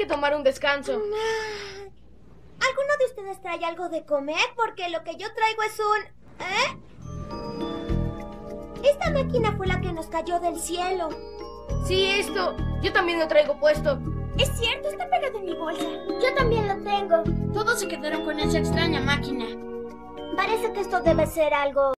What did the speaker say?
que tomar un descanso. ¿Alguno de ustedes trae algo de comer? Porque lo que yo traigo es un... ¿Eh? Esta máquina fue la que nos cayó del cielo. Sí, esto. Yo también lo traigo puesto. Es cierto, está pegado en mi bolsa. Yo también lo tengo. Todos se quedaron con esa extraña máquina. Parece que esto debe ser algo